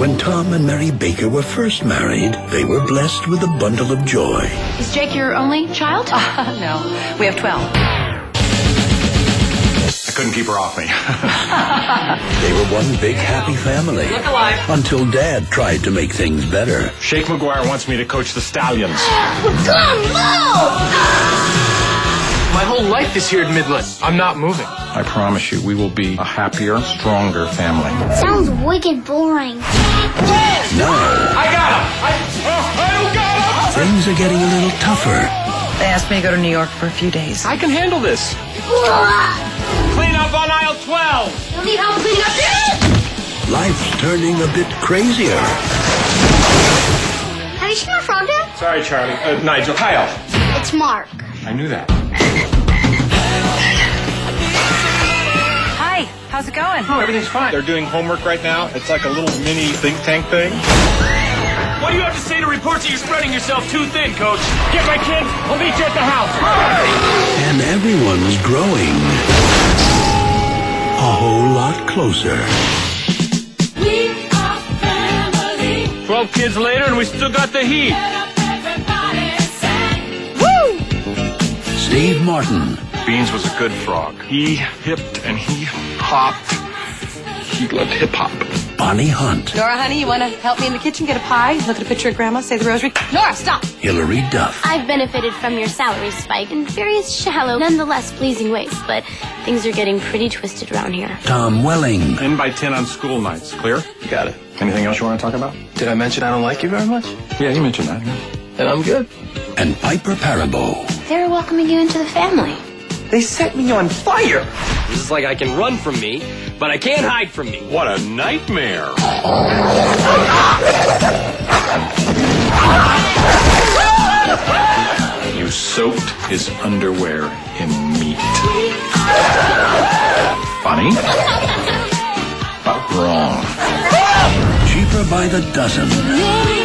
When Tom and Mary Baker were first married, they were blessed with a bundle of joy. Is Jake your only child? Uh, no, we have 12. I couldn't keep her off me. They were one big happy family. Look alive. Until Dad tried to make things better. Shake McGuire wants me to coach the Stallions. My whole life is here at Midland. I'm not moving. I promise you, we will be a happier, stronger family. Sounds wicked boring. Now, I got him. I, oh, I got him. things are getting a little tougher. They asked me to go to New York for a few days. I can handle this. Clean up on aisle 12. You'll need help cleaning up here. Life's turning a bit crazier. Have you seen my front Dad? Sorry, Charlie. Uh, Nigel. Kyle. It's Mark. I knew that. Hi, how's it going? Oh, everything's fine. They're doing homework right now. It's like a little mini think tank thing. What do you have to say to reports that you're spreading yourself too thin, coach? Get my kids. I'll meet you at the house. And everyone's growing a whole lot closer. Twelve kids later, and we still got the heat. Woo! Steve Martin, Beans was a good frog. He hipped and he hopped. He loved hip hop. Bonnie Hunt, Nora, honey, you want to help me in the kitchen get a pie? Look at a picture of Grandma, say the rosary. Nora, stop! Hilary Duff, I've benefited from your salary spike in various shallow, nonetheless pleasing ways, but things are getting pretty twisted around here. Tom Welling, In by 10 on school nights. Clear? Got it. Anything else you want to talk about? Did I mention I don't like you very much? Yeah, you mentioned that. yeah. Then I'm good. and Piper Perabo. They're welcoming you into the family. They set me on fire. This is like I can run from me, but I can't hide from me. What a nightmare. You soaked his underwear in meat. Funny? But wrong. Cheaper by the dozen.